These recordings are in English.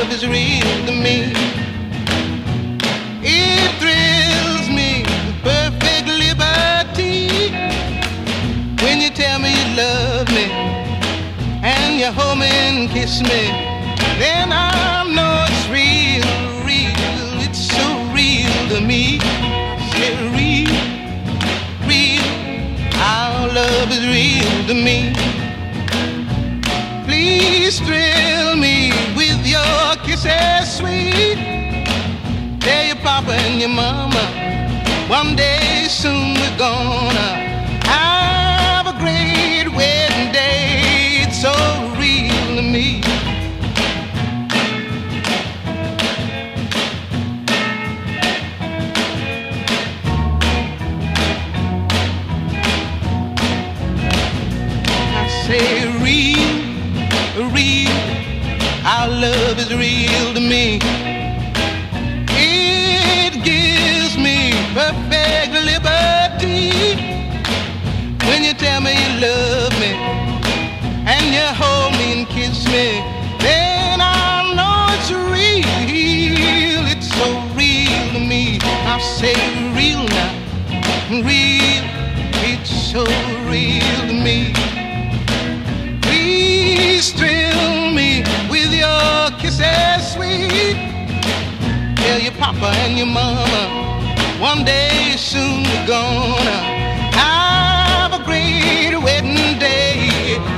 love is real to me. It thrills me with perfect liberty. When you tell me you love me and you hold me and kiss me, then I know it's real, real. It's so real to me. It's real, real. Our love is real to me. and your mama. One day soon we're gonna so real to me. Please thrill me with your kisses sweet. Tell your papa and your mama one day soon we're gonna have a great wedding day.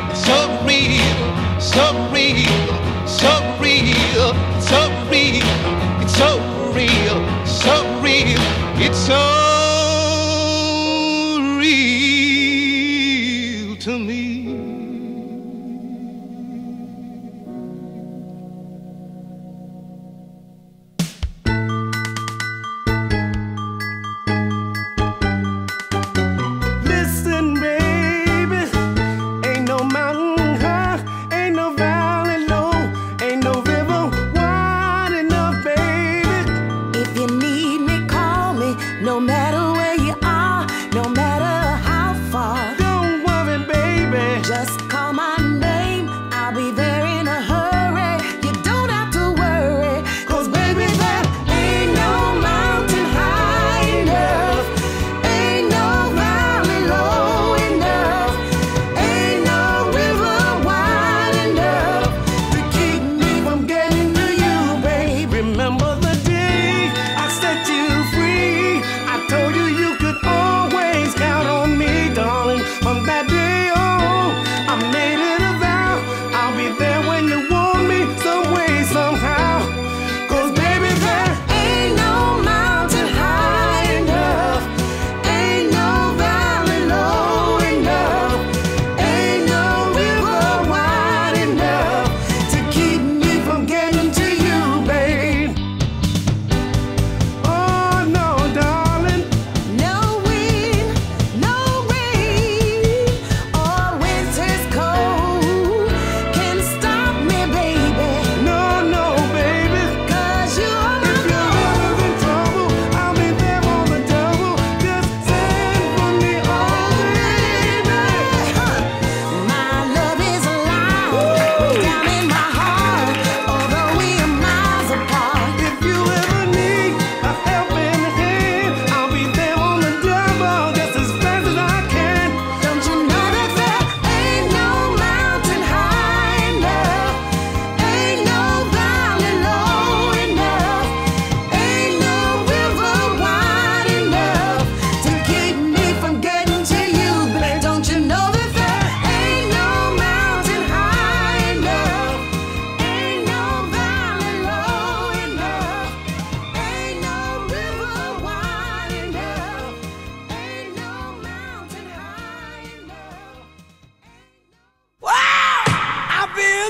It's so real, so real, so real, so real. It's so real, so real. It's so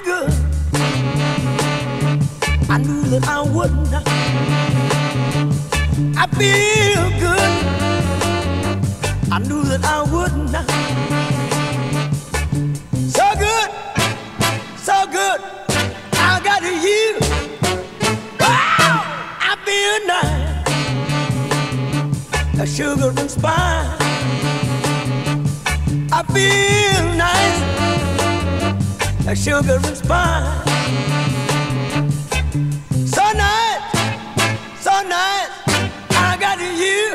good. I knew that I would not. I feel good. I knew that I would not. So good, so good. I got you. Wow, I feel nice. A sugar and spice. I feel nice like sugar and spice. So nice, so nice, I got you.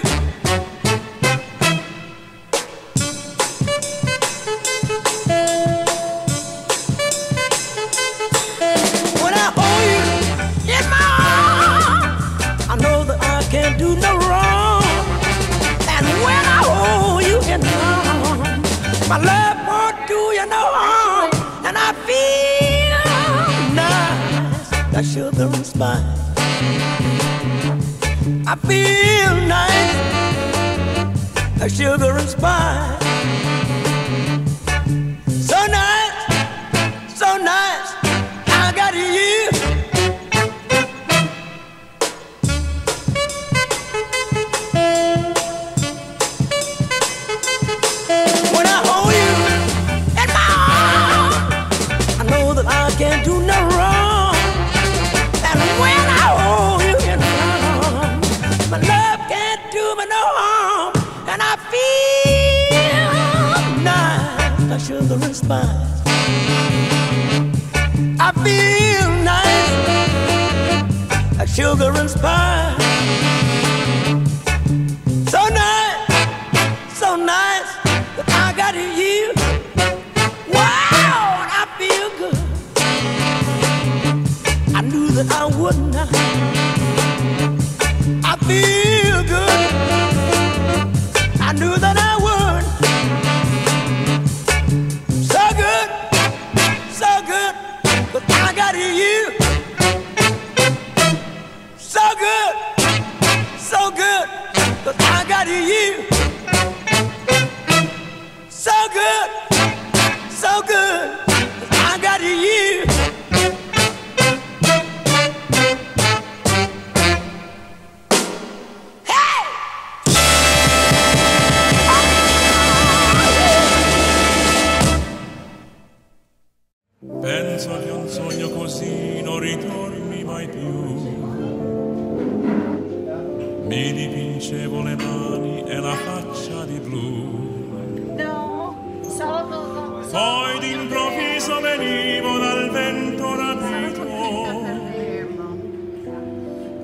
When I hold you in my arms, I know that I can't do no wrong. And when I hold you in my arms, my love won't do you no harm. like a sugar and spice. I feel nice, like sugar and spice. fine. I feel nice, like sugar and spice. So nice, so nice that I got you. Wow, I feel good. I knew that I would not. I feel good. I knew that.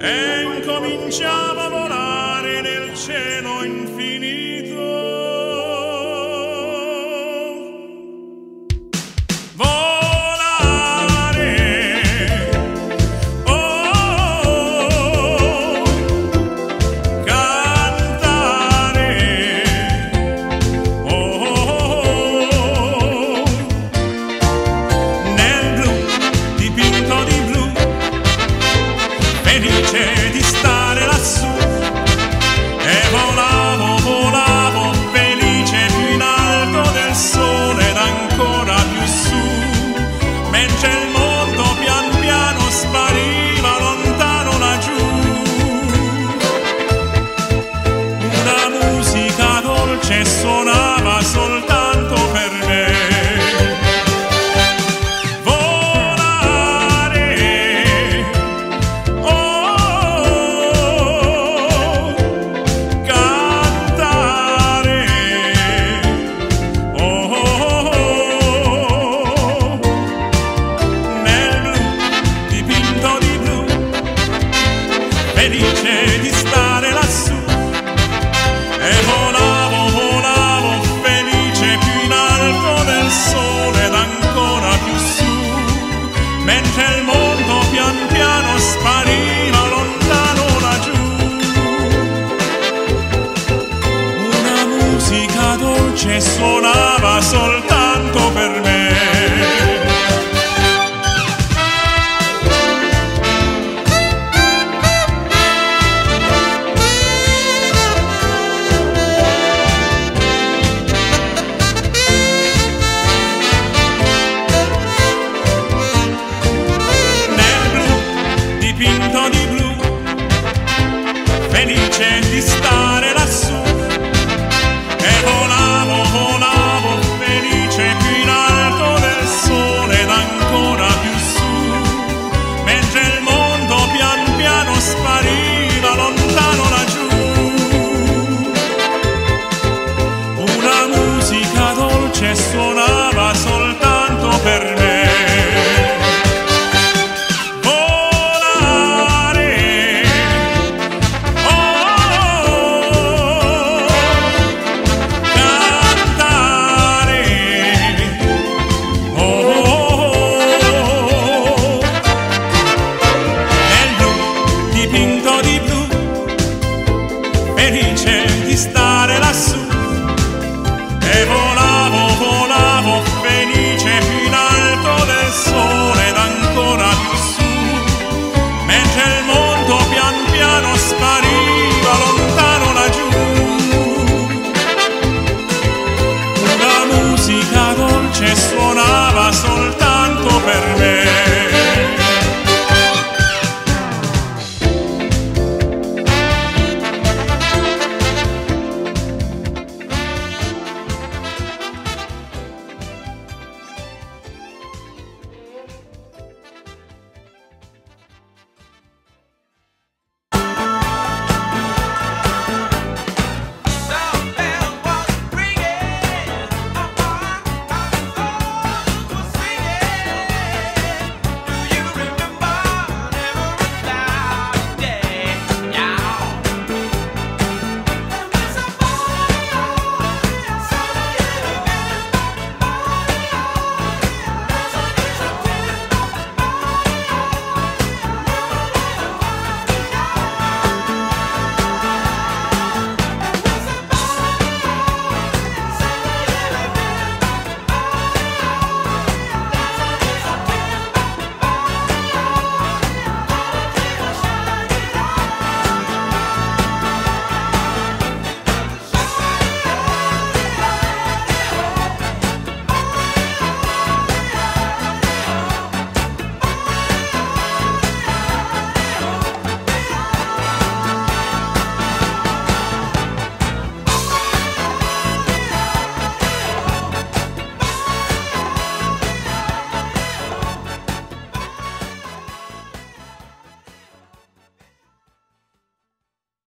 e incominciava a volare nel cielo infinito.